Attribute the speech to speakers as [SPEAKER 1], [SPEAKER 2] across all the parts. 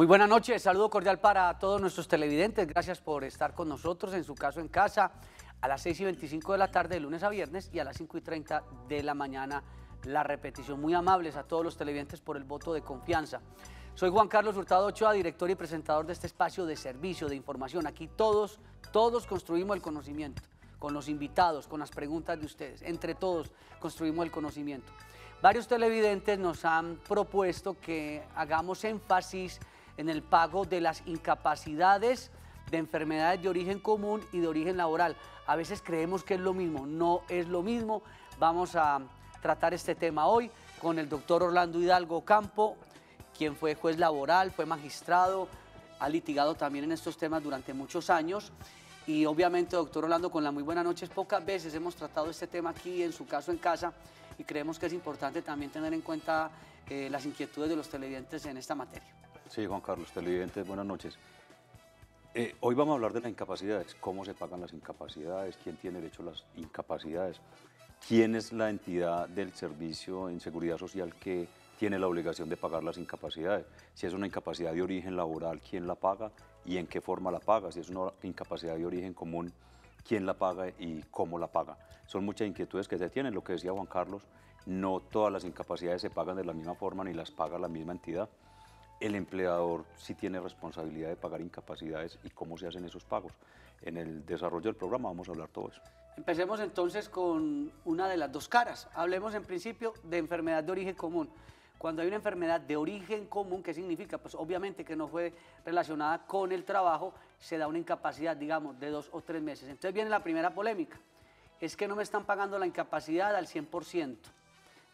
[SPEAKER 1] Muy buenas noches, saludo cordial para todos nuestros televidentes. Gracias por estar con nosotros, en su caso en casa, a las 6 y 25 de la tarde, de lunes a viernes, y a las 5 y 30 de la mañana, la repetición. Muy amables a todos los televidentes por el voto de confianza. Soy Juan Carlos Hurtado Ochoa, director y presentador de este espacio de servicio, de información. Aquí todos, todos construimos el conocimiento, con los invitados, con las preguntas de ustedes. Entre todos construimos el conocimiento. Varios televidentes nos han propuesto que hagamos énfasis en el pago de las incapacidades de enfermedades de origen común y de origen laboral. A veces creemos que es lo mismo, no es lo mismo. Vamos a tratar este tema hoy con el doctor Orlando Hidalgo Campo, quien fue juez laboral, fue magistrado, ha litigado también en estos temas durante muchos años. Y obviamente, doctor Orlando, con la muy buena noches, pocas veces hemos tratado este tema aquí, en su caso en casa, y creemos que es importante también tener en cuenta eh, las inquietudes de los televidentes en esta materia.
[SPEAKER 2] Sí, Juan Carlos, televidentes, buenas noches. Eh, hoy vamos a hablar de las incapacidades, cómo se pagan las incapacidades, quién tiene derecho a las incapacidades, quién es la entidad del servicio en seguridad social que tiene la obligación de pagar las incapacidades, si es una incapacidad de origen laboral, quién la paga y en qué forma la paga, si es una incapacidad de origen común, quién la paga y cómo la paga. Son muchas inquietudes que se tienen, lo que decía Juan Carlos, no todas las incapacidades se pagan de la misma forma ni las paga la misma entidad el empleador sí tiene responsabilidad de pagar incapacidades y cómo se hacen esos pagos. En el desarrollo del programa vamos a hablar todo eso.
[SPEAKER 1] Empecemos entonces con una de las dos caras. Hablemos en principio de enfermedad de origen común. Cuando hay una enfermedad de origen común, ¿qué significa? Pues obviamente que no fue relacionada con el trabajo, se da una incapacidad, digamos, de dos o tres meses. Entonces viene la primera polémica. Es que no me están pagando la incapacidad al 100%.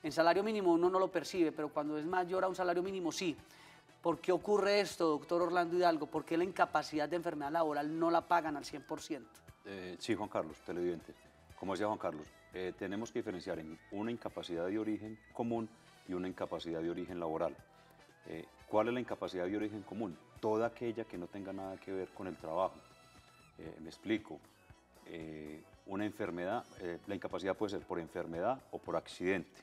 [SPEAKER 1] En salario mínimo uno no lo percibe, pero cuando es mayor a un salario mínimo sí. ¿Por qué ocurre esto, doctor Orlando Hidalgo? ¿Por qué la incapacidad de enfermedad laboral no la pagan al 100%?
[SPEAKER 2] Eh, sí, Juan Carlos, televidente. Como decía Juan Carlos, eh, tenemos que diferenciar en una incapacidad de origen común y una incapacidad de origen laboral. Eh, ¿Cuál es la incapacidad de origen común? Toda aquella que no tenga nada que ver con el trabajo. me explico. una enfermedad, la incapacidad puede ser por enfermedad o por accidente.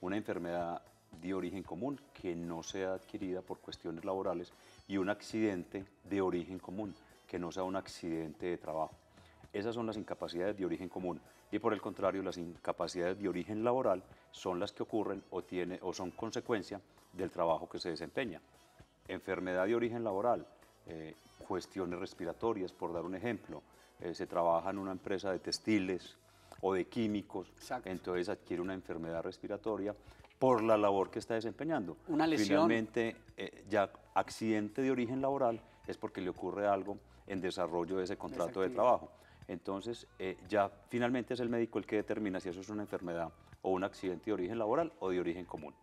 [SPEAKER 2] Una enfermedad de origen común que no sea adquirida por cuestiones laborales y un accidente de origen común que no sea un accidente de trabajo. Esas son las incapacidades de origen común y por el contrario las incapacidades de origen laboral son las que ocurren o, tiene, o son consecuencia del trabajo que se desempeña. Enfermedad de origen laboral, eh, cuestiones respiratorias, por dar un ejemplo, eh, se trabaja en una empresa de textiles o de químicos, entonces adquiere una enfermedad respiratoria por la labor que está desempeñando.
[SPEAKER 1] Una lesión.
[SPEAKER 2] Finalmente, eh, ya accidente de origen laboral es porque le ocurre algo en desarrollo de ese contrato de trabajo. Entonces, eh, ya finalmente es el médico el que determina si eso es una enfermedad o un accidente de origen laboral o de origen común.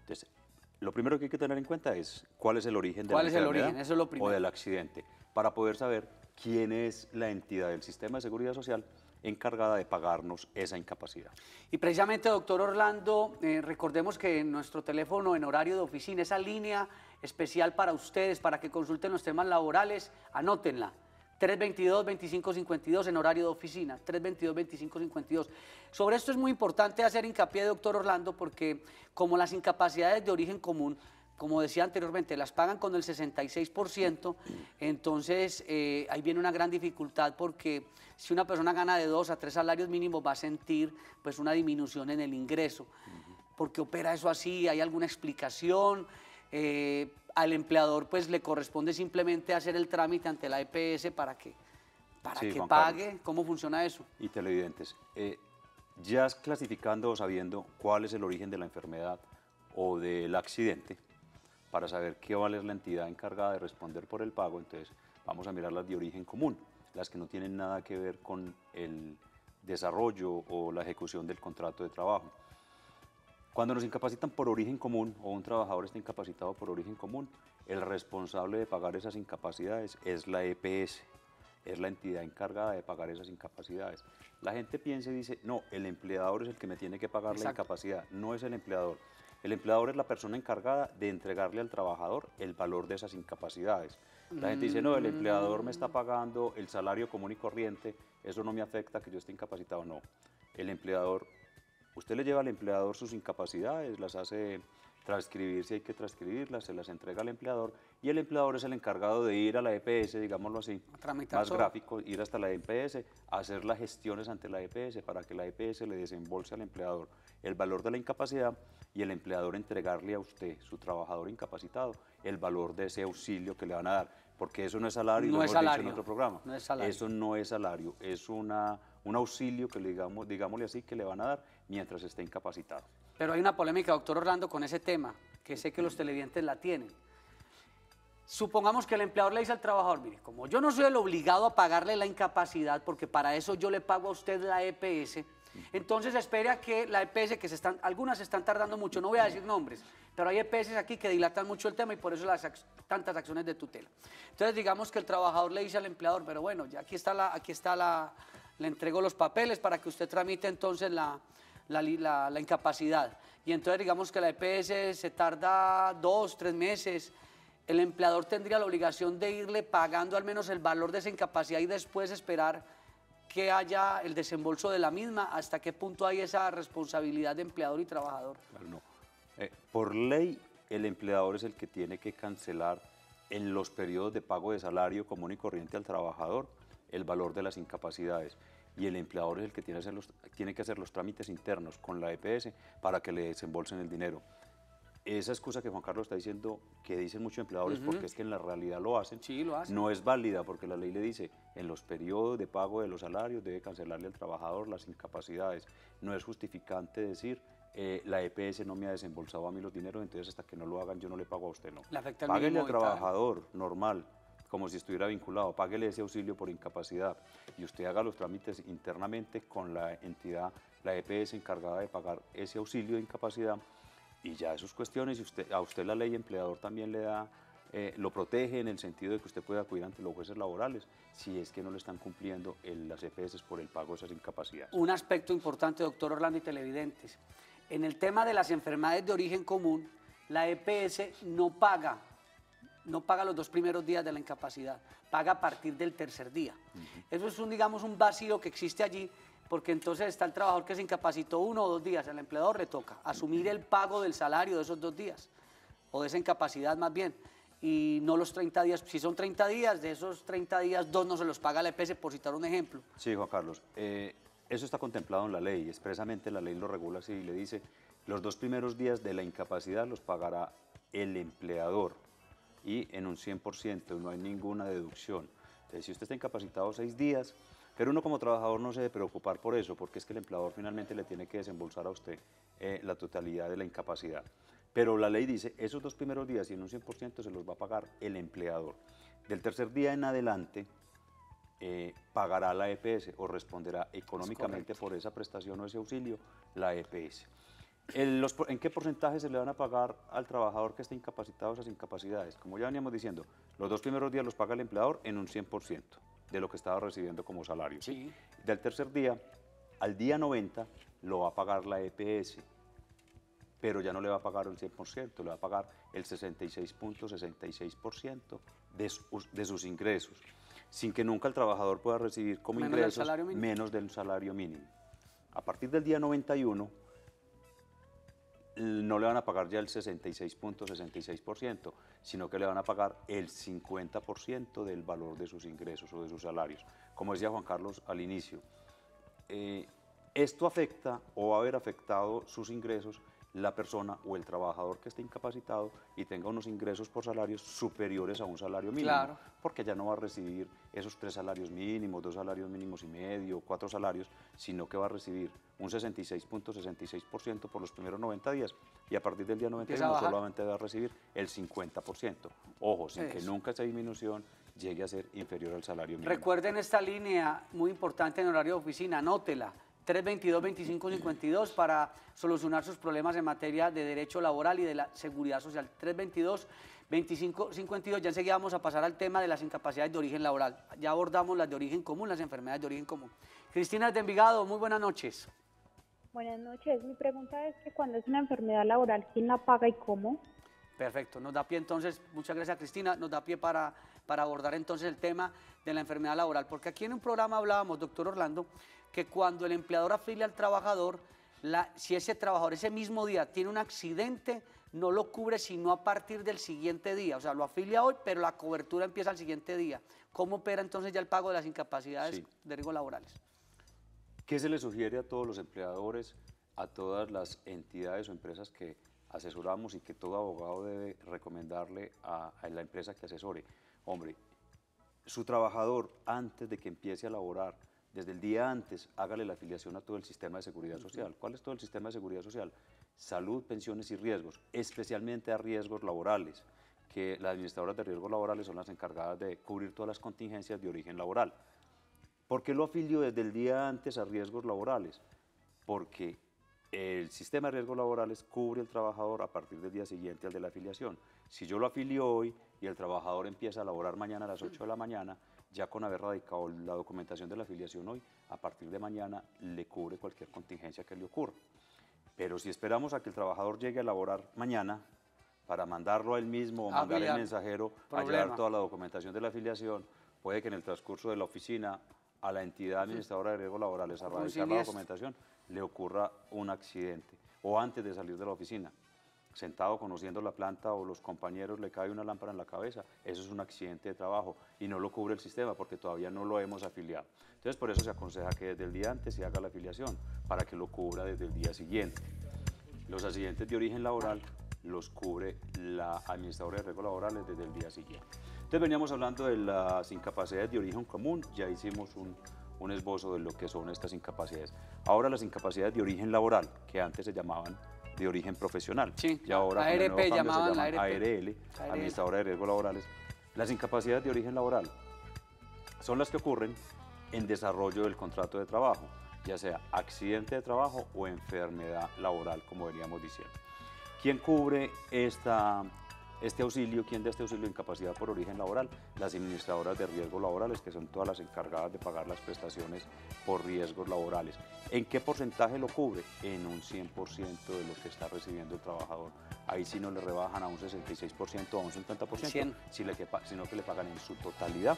[SPEAKER 2] Entonces, lo primero que hay que tener en cuenta es cuál es el origen de la enfermedad o del accidente, para poder saber quién es la entidad del sistema de seguridad social encargada de pagarnos esa incapacidad.
[SPEAKER 1] Y precisamente, doctor Orlando, eh, recordemos que nuestro teléfono en horario de oficina, esa línea especial para ustedes, para que consulten los temas laborales, anótenla. 322-2552 en horario de oficina, 322-2552. Sobre esto es muy importante hacer hincapié, doctor Orlando, porque como las incapacidades de origen común como decía anteriormente, las pagan con el 66%, entonces eh, ahí viene una gran dificultad porque si una persona gana de dos a tres salarios mínimos va a sentir pues una disminución en el ingreso. ¿Por qué opera eso así? ¿Hay alguna explicación? Eh, al empleador pues le corresponde simplemente hacer el trámite ante la EPS para que, para que pague. ¿Cómo funciona eso?
[SPEAKER 2] Y televidentes, eh, ya clasificando o sabiendo cuál es el origen de la enfermedad o del accidente, para saber qué vale la entidad encargada de responder por el pago, entonces vamos a mirar las de origen común, las que no tienen nada que ver con el desarrollo o la ejecución del contrato de trabajo. Cuando nos incapacitan por origen común o un trabajador está incapacitado por origen común, el responsable de pagar esas incapacidades es la EPS, es la entidad encargada de pagar esas incapacidades. La gente piensa y dice, no, el empleador es el que me tiene que pagar la incapacidad, no es el empleador. El empleador es la persona encargada de entregarle al trabajador el valor de esas incapacidades. La gente dice, no, el empleador me está pagando el salario común y corriente, eso no me afecta que yo esté incapacitado. No, el empleador, usted le lleva al empleador sus incapacidades, las hace transcribir si hay que transcribirlas, se las entrega al empleador y el empleador es el encargado de ir a la EPS, digámoslo así, más gráfico, ir hasta la EPS, hacer las gestiones ante la EPS para que la EPS le desembolse al empleador el valor de la incapacidad y el empleador entregarle a usted, su trabajador incapacitado, el valor de ese auxilio que le van a dar, porque eso no es salario,
[SPEAKER 1] no
[SPEAKER 2] lo
[SPEAKER 1] es salario,
[SPEAKER 2] en otro programa.
[SPEAKER 1] No es salario.
[SPEAKER 2] Eso no es salario, es una, un auxilio que le digamos, digámosle así, que le van a dar mientras esté incapacitado.
[SPEAKER 1] Pero hay una polémica, doctor Orlando, con ese tema, que sé que los televidentes la tienen. Supongamos que el empleador le dice al trabajador, mire, como yo no soy el obligado a pagarle la incapacidad, porque para eso yo le pago a usted la EPS, entonces espere a que la EPS, que se están, algunas se están tardando mucho, no voy a decir nombres, pero hay EPS aquí que dilatan mucho el tema y por eso las tantas acciones de tutela. Entonces digamos que el trabajador le dice al empleador, pero bueno, ya aquí está la, aquí está la, le entrego los papeles para que usted tramite entonces la, la, incapacidad. Y entonces digamos que la EPS se tarda dos, tres meses, el empleador tendría la obligación de irle pagando al menos el valor de esa incapacidad y después esperar que haya el desembolso de la misma, hasta qué punto hay esa responsabilidad de empleador y trabajador.
[SPEAKER 2] no. Eh, por ley, el empleador es el que tiene que cancelar en los periodos de pago de salario común y corriente al trabajador el valor de las incapacidades y el empleador es el que tiene, tiene que hacer los trámites internos con la EPS para que le desembolsen el dinero. Esa excusa que Juan Carlos está diciendo, que dicen muchos empleadores, porque es que en la realidad lo hacen,
[SPEAKER 1] sí, lo hacen,
[SPEAKER 2] no es válida porque la ley le dice, en los periodos de pago de los salarios debe cancelarle al trabajador las incapacidades. No es justificante decir, eh, la EPS no me ha desembolsado a mí los dineros, entonces hasta que no lo hagan yo no le pago a usted, no. Páguele al trabajador, normal, como si estuviera vinculado, páguele ese auxilio por incapacidad. Y usted haga los trámites internamente con la entidad, la EPS encargada de pagar ese auxilio de incapacidad y ya esas cuestiones, y usted, a usted la ley empleador también le da, eh, lo protege en el sentido de que usted puede acudir ante los jueces laborales si es que no le están cumpliendo las EPS por el pago de esas incapacidades.
[SPEAKER 1] Un aspecto importante, doctor Orlando y televidentes, en el tema de las enfermedades de origen común, la EPS no paga no paga los dos primeros días de la incapacidad, paga a partir del tercer día. Eso es un, digamos, un vacío que existe allí, porque entonces está el trabajador que se incapacitó uno o dos días, al empleador le toca asumir el pago del salario de esos dos días, o de esa incapacidad más bien, y no los 30 días. Si son 30 días, de esos 30 días, dos no se los paga la EPS, por citar un ejemplo.
[SPEAKER 2] Sí, Juan Carlos. Eh, eso está contemplado en la ley, expresamente la ley lo regula así y le dice, los dos primeros días de la incapacidad los pagará el empleador y en un 100%, no hay ninguna deducción. si usted está incapacitado seis días, pero uno como trabajador no se debe preocupar por eso, porque es que el empleador finalmente le tiene que desembolsar a usted eh, la totalidad de la incapacidad. Pero la ley dice, esos dos primeros días y en un 100% se los va a pagar el empleador. Del tercer día en adelante, eh, pagará la EPS o responderá económicamente por esa prestación o ese auxilio la EPS. ¿En qué porcentaje se le van a pagar al trabajador que esté incapacitado esas incapacidades? Como ya veníamos diciendo, los dos primeros días los paga el empleador en un 100% de lo que estaba recibiendo como salario.
[SPEAKER 1] Sí.
[SPEAKER 2] Del tercer día al día 90 lo va a pagar la EPS, pero ya no le va a pagar el 100%, le va a pagar el 66.66% de, de sus ingresos, sin que nunca el trabajador pueda recibir como ingresos menos del salario mínimo. A partir del día 91 no le van a pagar ya el 66.66%, sino que le van a pagar el 50% del valor de sus ingresos o de sus salarios. Como decía Juan Carlos al inicio, eh, esto afecta o va a haber afectado sus ingresos la persona o el trabajador que esté incapacitado y tenga unos ingresos por salarios superiores a un salario mínimo, porque ya no va a recibir esos tres salarios mínimos, dos salarios mínimos y medio, cuatro salarios, sino que va a recibir un 66.66% por los primeros 90 días y a partir del día 91 solamente va a recibir el 50%. Ojo, sin que nunca esa disminución llegue a ser inferior al salario mínimo.
[SPEAKER 1] Recuerden esta línea muy importante en horario de oficina, anótela. 322-2552 para solucionar sus problemas en materia de derecho laboral y de la seguridad social. 322-2552. Ya enseguida vamos a pasar al tema de las incapacidades de origen laboral. Ya abordamos las de origen común, las enfermedades de origen común. Cristina de Envigado, muy buenas noches.
[SPEAKER 3] Buenas noches. Mi pregunta es que cuando es una enfermedad laboral, ¿quién la paga y cómo?
[SPEAKER 1] Perfecto, nos da pie entonces, muchas gracias Cristina, nos da pie para, para abordar entonces el tema de la enfermedad laboral, porque aquí en un programa hablábamos, doctor Orlando, que cuando el empleador afilia al trabajador, si ese trabajador ese mismo día tiene un accidente, no lo cubre sino a partir del siguiente día. O sea, lo afilia hoy, pero la cobertura empieza al siguiente día. ¿Cómo opera entonces ya el pago de las incapacidades de riesgos laborales?
[SPEAKER 2] ¿Qué se le sugiere a todos los empleadores, a todas las entidades o empresas que asesoramos y que todo abogado debe recomendarle a, a la empresa que asesore? Hombre, su trabajador antes de que empiece a laborar, desde el día antes, hágale la afiliación a todo el sistema de seguridad social. ¿Cuál es todo el sistema de seguridad social? Salud, pensiones y riesgos, especialmente a riesgos laborales, que las administradoras de riesgos laborales son las encargadas de cubrir todas las contingencias de origen laboral. ¿Por qué lo afilio desde el día antes a riesgos laborales? Porque el sistema de riesgos laborales cubre el trabajador a partir del día siguiente al de la afiliación. Si yo lo afilio hoy y el trabajador empieza a laborar mañana a las 8 de la mañana, ya con haber radicado la documentación de la afiliación hoy, a partir de mañana le cubre cualquier contingencia que le ocurra. Pero si esperamos a que el trabajador llegue a laborar mañana para mandarlo a él mismo o ah, mandar el mensajero a llevar toda la documentación de la afiliación, puede que en el transcurso de la oficina a la entidad administradora de riesgos laborales a radicar la documentación le ocurra un accidente o antes de salir de la oficina sentado conociendo la planta o los compañeros le cae una lámpara en la cabeza, eso es un accidente de trabajo y no lo cubre el sistema porque todavía no lo hemos afiliado. Entonces por eso se aconseja que desde el día antes se haga la afiliación para que lo cubra desde el día siguiente. Los accidentes de origen laboral los cubre la administradora de riesgos laborales desde el día siguiente. Entonces veníamos hablando de las incapacidades de origen común, ya hicimos un, un esbozo de lo que son estas incapacidades. Ahora las incapacidades de origen laboral, que antes se llamaban de origen profesional.
[SPEAKER 1] Sí,
[SPEAKER 2] y ahora
[SPEAKER 1] ARP llamaban, la ARP.
[SPEAKER 2] ARL, Administradora de Riesgos Laborales. Las incapacidades de origen laboral son las que ocurren en desarrollo del contrato de trabajo, ya sea accidente de trabajo o enfermedad laboral, como veníamos diciendo. ¿Quién cubre esta este auxilio, ¿quién da este auxilio de incapacidad por origen laboral? Las administradoras de riesgos laborales, que son todas las encargadas de pagar las prestaciones por riesgos laborales. ¿En qué porcentaje lo cubre? En un 100% de lo que está recibiendo el trabajador. Ahí sí no le rebajan a un 66% o a un 50%, sino que le pagan en su totalidad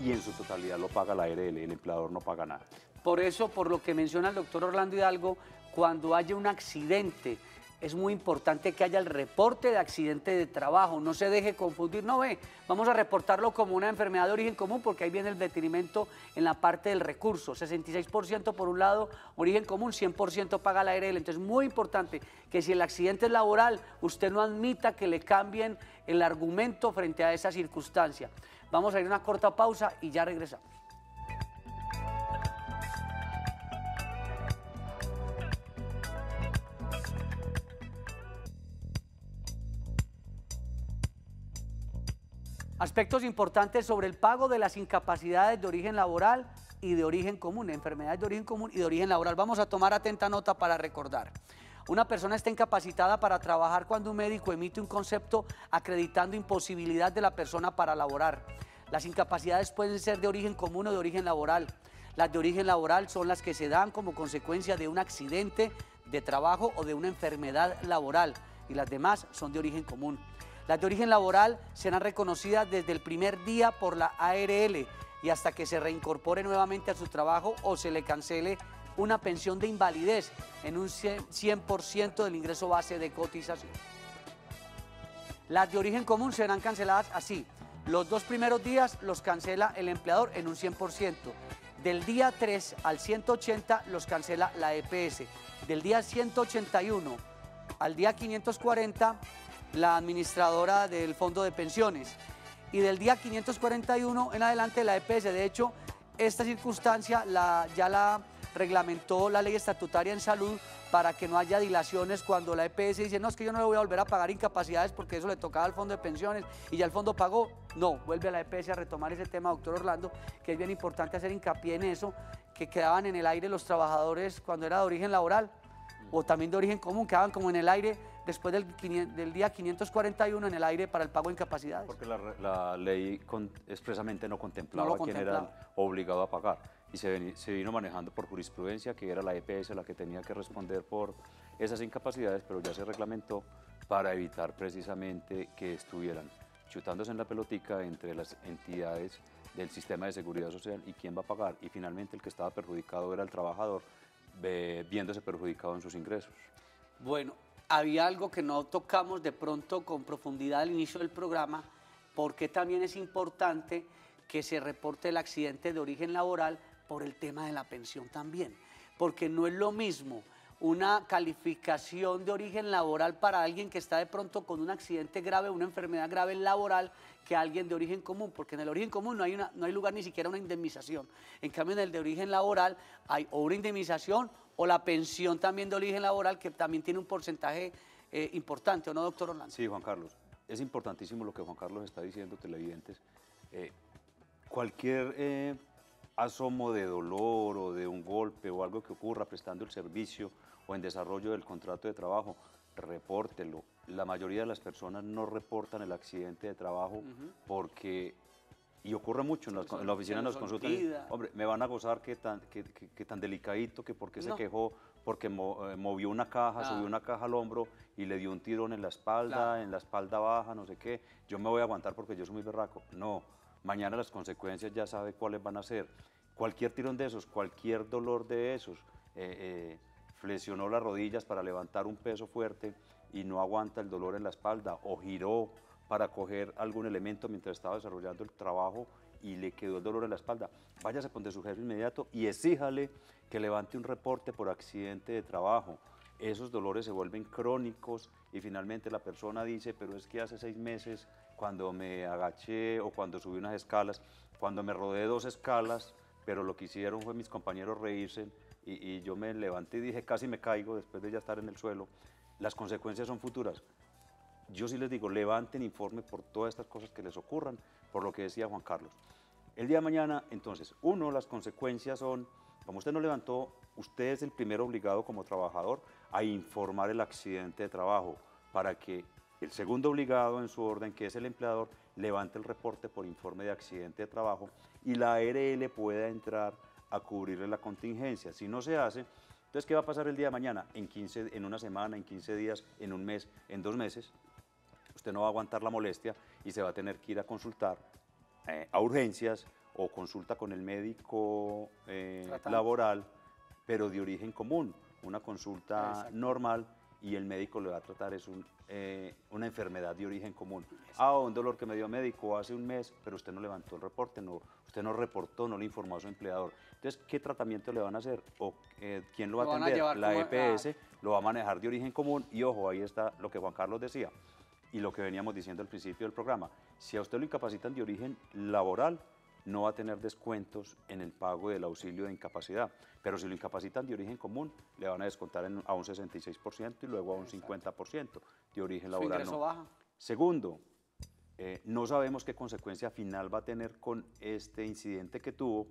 [SPEAKER 2] y en su totalidad lo paga la ARL, el empleador no paga nada.
[SPEAKER 1] Por eso, por lo que menciona el doctor Orlando Hidalgo, cuando haya un accidente, es muy importante que haya el reporte de accidente de trabajo, no se deje confundir, no ve, vamos a reportarlo como una enfermedad de origen común porque ahí viene el detenimiento en la parte del recurso, 66% por un lado, origen común, 100% paga la ARL, entonces es muy importante que si el accidente es laboral, usted no admita que le cambien el argumento frente a esa circunstancia. Vamos a ir a una corta pausa y ya regresamos. Aspectos importantes sobre el pago de las incapacidades de origen laboral y de origen común, enfermedades de origen común y de origen laboral. Vamos a tomar atenta nota para recordar. Una persona está incapacitada para trabajar cuando un médico emite un concepto acreditando imposibilidad de la persona para laborar. Las incapacidades pueden ser de origen común o de origen laboral. Las de origen laboral son las que se dan como consecuencia de un accidente de trabajo o de una enfermedad laboral y las demás son de origen común. Las de origen laboral serán reconocidas desde el primer día por la ARL y hasta que se reincorpore nuevamente a su trabajo o se le cancele una pensión de invalidez en un 100% del ingreso base de cotización. Las de origen común serán canceladas así. Los dos primeros días los cancela el empleador en un 100%. Del día 3 al 180 los cancela la EPS. Del día 181 al día 540 la administradora del fondo de pensiones. Y del día 541 en adelante la EPS, de hecho, esta circunstancia la, ya la reglamentó la ley estatutaria en salud para que no haya dilaciones cuando la EPS dice, no, es que yo no le voy a volver a pagar incapacidades porque eso le tocaba al fondo de pensiones y ya el fondo pagó. No, vuelve a la EPS a retomar ese tema, doctor Orlando, que es bien importante hacer hincapié en eso, que quedaban en el aire los trabajadores cuando era de origen laboral o también de origen común, quedaban como en el aire después del, día 541 en el aire para el pago de incapacidades.
[SPEAKER 2] Porque la, ley expresamente no contemplaba quién era obligado a pagar y se, se, vino manejando por jurisprudencia que era la EPS la que tenía que responder por esas incapacidades, pero ya se reglamentó para evitar precisamente que estuvieran chutándose en la pelotica entre las entidades del sistema de seguridad social y quién va a pagar. Y finalmente el que estaba perjudicado era el trabajador, viéndose perjudicado en sus ingresos.
[SPEAKER 1] Bueno, había algo que no tocamos de pronto con profundidad al inicio del programa, porque también es importante que se reporte el accidente de origen laboral por el tema de la pensión también, porque no es lo mismo una calificación de origen laboral para alguien que está de pronto con un accidente grave, una enfermedad grave laboral, que alguien de origen común, porque en el origen común no hay, no hay lugar ni siquiera una indemnización. En cambio, en el de origen laboral hay o una indemnización o la pensión también de origen laboral, que también tiene un porcentaje eh, importante, ¿o no, doctor Orlando?
[SPEAKER 2] Sí, Juan Carlos. Es importantísimo lo que Juan Carlos está diciendo, televidentes. Eh, cualquier eh, asomo de dolor o de un golpe o algo que ocurra prestando el servicio o en desarrollo del contrato de trabajo, repórtelo. La mayoría de las personas no reportan el accidente de trabajo porque, y ocurre mucho, en la, oficina nos consultan, hombre, me van a gozar que tan, que, tan delicadito, que porque se quejó, porque eh, movió una caja, subió una caja al hombro y le dio un tirón en la espalda, en la espalda baja, no sé qué, yo me voy a aguantar porque yo soy muy berraco. No, mañana las consecuencias ya sabe cuáles van a ser. Cualquier tirón de esos, cualquier dolor de esos, eh, eh, flexionó las rodillas para levantar un peso fuerte y no aguanta el dolor en la espalda o giró para coger algún elemento mientras estaba desarrollando el trabajo y le quedó el dolor en la espalda, váyase a su jefe inmediato y exíjale que levante un reporte por accidente de trabajo. Esos dolores se vuelven crónicos y finalmente la persona dice, pero es que hace seis meses cuando me agaché o cuando subí unas escalas, cuando me rodé dos escalas, pero lo que hicieron fue mis compañeros reírse, y, yo me levanté y dije, casi me caigo después de ya estar en el suelo, las consecuencias son futuras. Yo sí les digo, levanten informe por todas estas cosas que les ocurran, por lo que decía Juan Carlos. El día de mañana, entonces, uno, las consecuencias son, como usted no levantó, usted es el primero obligado como trabajador a informar el accidente de trabajo para que el segundo obligado en su orden, que es el empleador, levante el reporte por informe de accidente de trabajo y la ARL pueda entrar a cubrirle la contingencia. Si no se hace, entonces, ¿qué va a pasar el día de mañana? En, 15, en una semana, en 15 días, en un mes, en dos meses, usted no va a aguantar la molestia y se va a tener que ir a consultar eh, a urgencias o consulta con el médico eh, laboral, pero de origen común, una consulta normal y el médico le va a tratar es eh, una enfermedad de origen común. Ah, un dolor que me dio médico hace un mes, pero usted no levantó el reporte, no, usted no reportó, no le informó a su empleador. Entonces, ¿qué tratamiento le van a hacer? ¿O eh, quién lo va a atender? la EPS lo va a manejar de origen común y ojo, ahí está lo que Juan Carlos decía y lo que veníamos diciendo al principio del programa. Si a usted lo incapacitan de origen laboral, no va a tener descuentos en el pago del auxilio de incapacidad. Pero si lo incapacitan de origen común, le van a descontar a un 66% y luego a un 50% de origen laboral.
[SPEAKER 1] baja.
[SPEAKER 2] Segundo, eh, no sabemos qué consecuencia final va a tener con este incidente que tuvo.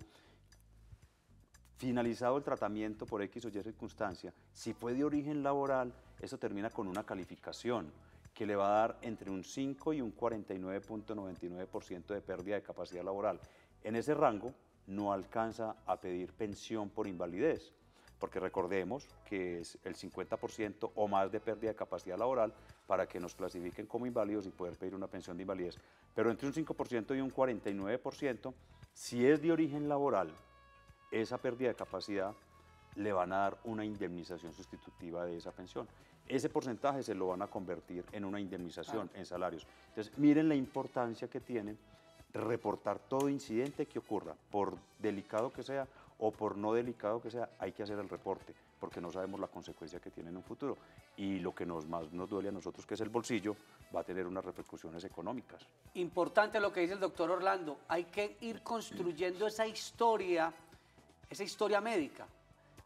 [SPEAKER 2] Finalizado el tratamiento por X o Y circunstancia, si fue de origen laboral, eso termina con una calificación que le va a dar entre un 5 y un 49.99% de pérdida de capacidad laboral. En ese rango no alcanza a pedir pensión por invalidez, porque recordemos que es el 50% o más de pérdida de capacidad laboral para que nos clasifiquen como inválidos y poder pedir una pensión de invalidez. Pero entre un 5% y un 49%, si es de origen laboral, esa pérdida de capacidad le van a dar una indemnización sustitutiva de esa pensión. Ese porcentaje se lo van a convertir en una indemnización, en salarios. Entonces, miren la importancia que tiene reportar todo incidente que ocurra, por delicado que sea o por no delicado que sea, hay que hacer el reporte, porque no sabemos la consecuencia que tiene en un futuro. Y lo que nos, más nos duele a nosotros, que es el bolsillo, va a tener unas repercusiones económicas.
[SPEAKER 1] Importante lo que dice el doctor Orlando, hay que ir construyendo esa historia, esa historia médica,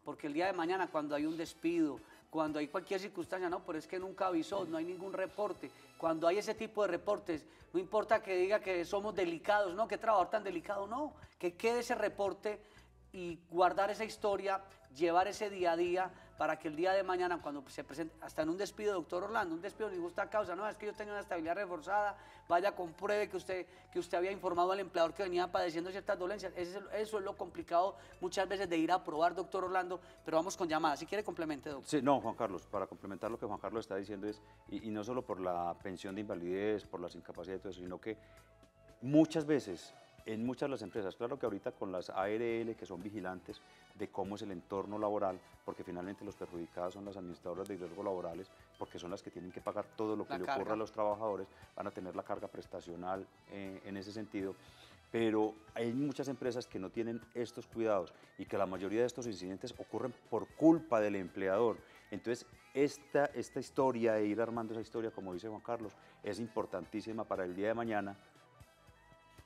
[SPEAKER 1] porque el día de mañana cuando hay un despido, cuando hay cualquier circunstancia, no, pero es que nunca avisó, no hay ningún reporte. Cuando hay ese tipo de reportes, no importa que diga que somos delicados, no, que trabajador tan delicado, no, que quede ese reporte y guardar esa historia, llevar ese día a día para que el día de mañana, cuando se presente, hasta en un despido, doctor Orlando, un despido de justa causa, no, es que yo tengo una estabilidad reforzada, vaya, compruebe que usted, que usted había informado al empleador que venía padeciendo ciertas dolencias. Eso, es lo complicado muchas veces de ir a probar, doctor Orlando, pero vamos con llamadas. Si quiere, complemente, doctor.
[SPEAKER 2] Sí, no, Juan Carlos, para complementar lo que Juan Carlos está diciendo es, y, no solo por la pensión de invalidez, por las incapacidades, sino que muchas veces en muchas de las empresas, claro que ahorita con las ARL, que son vigilantes de cómo es el entorno laboral, porque finalmente los perjudicados son las administradoras de riesgos laborales, porque son las que tienen que pagar todo lo que le ocurra a los trabajadores, van a tener la carga prestacional eh, en ese sentido. Pero hay muchas empresas que no tienen estos cuidados y que la mayoría de estos incidentes ocurren por culpa del empleador. Entonces, esta, esta historia de ir armando esa historia, como dice Juan Carlos, es importantísima para el día de mañana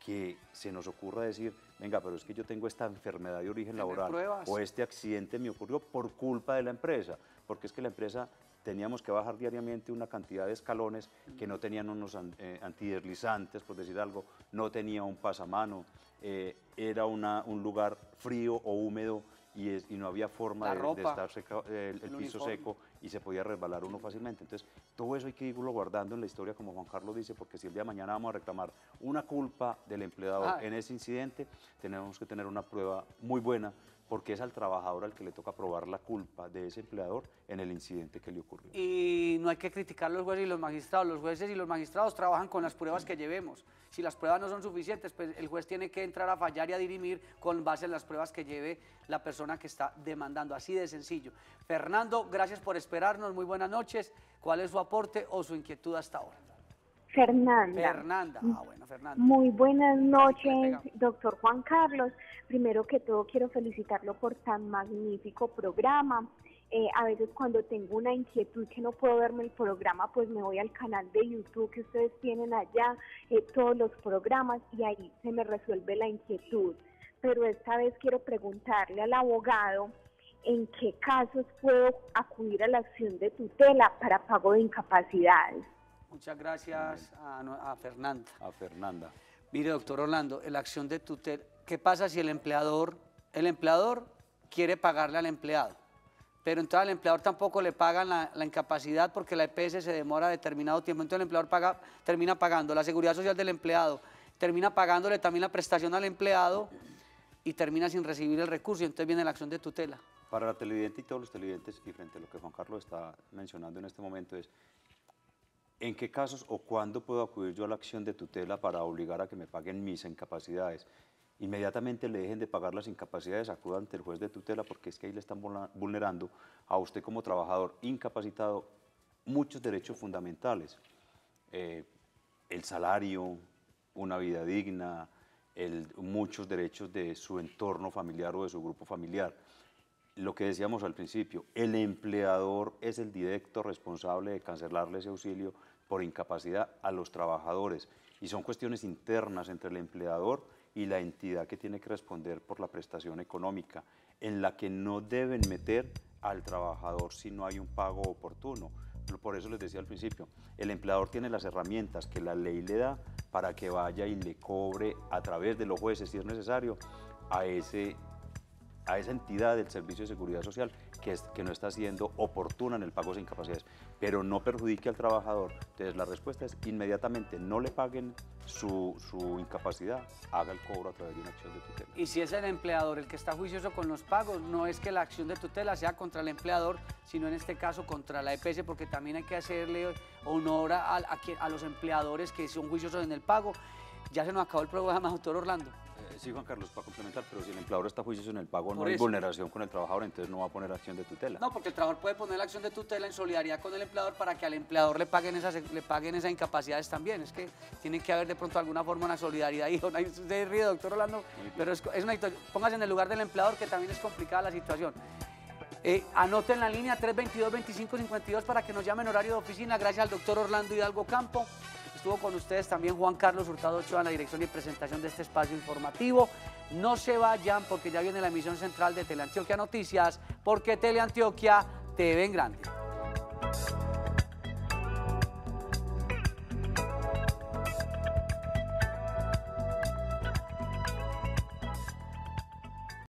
[SPEAKER 2] que se nos ocurra decir, venga, pero es que yo tengo esta enfermedad de origen laboral o este accidente me ocurrió por culpa de la empresa, porque es que la empresa teníamos que bajar diariamente una cantidad de escalones que no tenían unos eh, antideslizantes, por decir algo, no tenía un pasamano, eh, era una, un lugar frío o húmedo y, es, y no había forma de, estar el, piso seco y se podía resbalar uno fácilmente. Entonces, todo eso hay que irlo guardando en la historia, como Juan Carlos dice, porque si el día de mañana vamos a reclamar una culpa del empleador ah. en ese incidente, tenemos que tener una prueba muy buena porque es al trabajador al que le toca probar la culpa de ese empleador en el incidente que le ocurrió.
[SPEAKER 1] Y no hay que criticar a los jueces y los magistrados, los jueces y los magistrados trabajan con las pruebas que llevemos. Si las pruebas no son suficientes, pues el juez tiene que entrar a fallar y a dirimir con base en las pruebas que lleve la persona que está demandando, así de sencillo. Fernando, gracias por esperarnos, muy buenas noches. ¿Cuál es su aporte o su inquietud hasta ahora?
[SPEAKER 3] Fernanda.
[SPEAKER 1] Fernanda, ah, bueno, Fernanda.
[SPEAKER 3] Muy buenas noches, doctor Juan Carlos. Primero que todo, quiero felicitarlo por tan magnífico programa. Eh, a veces cuando tengo una inquietud que no puedo verme el programa, pues me voy al canal de YouTube que ustedes tienen allá, eh, todos los programas, y ahí se me resuelve la inquietud. Pero esta vez quiero preguntarle al abogado en qué casos puedo acudir a la acción de tutela para pago de incapacidades.
[SPEAKER 1] Muchas gracias a, Fernanda.
[SPEAKER 2] A Fernanda.
[SPEAKER 1] Mire, doctor Orlando, la acción de tutela, ¿qué pasa si el empleador, el empleador quiere pagarle al empleado? Pero entonces al empleador tampoco le pagan la, incapacidad porque la EPS se demora determinado tiempo, entonces el empleador paga, termina pagando la seguridad social del empleado, termina pagándole también la prestación al empleado y termina sin recibir el recurso y entonces viene la acción de tutela.
[SPEAKER 2] Para la televidente y todos los televidentes y frente a lo que Juan Carlos está mencionando en este momento es ¿En qué casos o cuándo puedo acudir yo a la acción de tutela para obligar a que me paguen mis incapacidades? Inmediatamente le dejen de pagar las incapacidades, acuda ante el juez de tutela porque es que ahí le están vulnerando a usted como trabajador incapacitado muchos derechos fundamentales. Eh, el salario, una vida digna, muchos derechos de su entorno familiar o de su grupo familiar lo que decíamos al principio, el empleador es el directo responsable de cancelarle ese auxilio por incapacidad a los trabajadores y son cuestiones internas entre el empleador y la entidad que tiene que responder por la prestación económica, en la que no deben meter al trabajador si no hay un pago oportuno. Por eso les decía al principio, el empleador tiene las herramientas que la ley le da para que vaya y le cobre a través de los jueces, si es necesario, a ese a esa entidad del Servicio de Seguridad Social que, es, que no está siendo oportuna en el pago de incapacidades, pero no perjudique al trabajador. Entonces la respuesta es inmediatamente no le paguen su, incapacidad, haga el cobro a través de una acción de tutela.
[SPEAKER 1] Y si es el empleador el que está juicioso con los pagos, no es que la acción de tutela sea contra el empleador, sino en este caso contra la EPS, porque también hay que hacerle honor a, a los empleadores que son juiciosos en el pago. Ya se nos acabó el programa, doctor Orlando.
[SPEAKER 2] Sí, Juan Carlos, para complementar, pero si el empleador está juicioso en el pago, no hay vulneración con el trabajador, entonces no va a poner acción de tutela.
[SPEAKER 1] No, porque el trabajador puede poner la acción de tutela en solidaridad con el empleador para que al empleador le paguen esas, le paguen esas incapacidades también. Es que tiene que haber de pronto alguna forma una solidaridad. Y usted ríe, doctor Orlando, pero es, una situación. Póngase en el lugar del empleador, que también es complicada la situación. Eh, anoten la línea 322-2552 para que nos llamen horario de oficina. Gracias al doctor Orlando Hidalgo Campo. Estuvo con ustedes también Juan Carlos Hurtado Ochoa en la dirección y presentación de este espacio informativo. No se vayan porque ya viene la emisión central de Teleantioquia Noticias, porque Teleantioquia te ven grande.